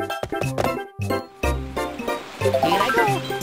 意外と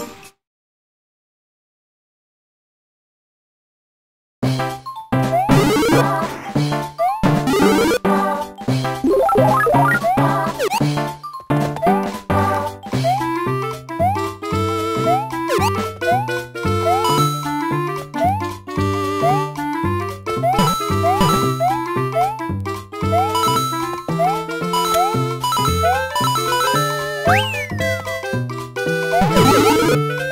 Bye.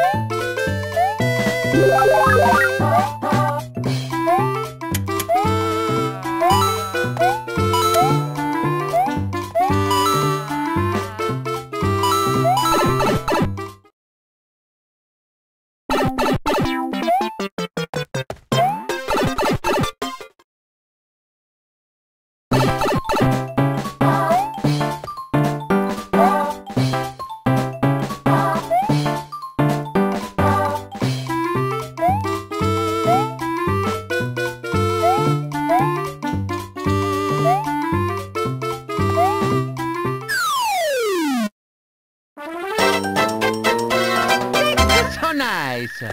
nice.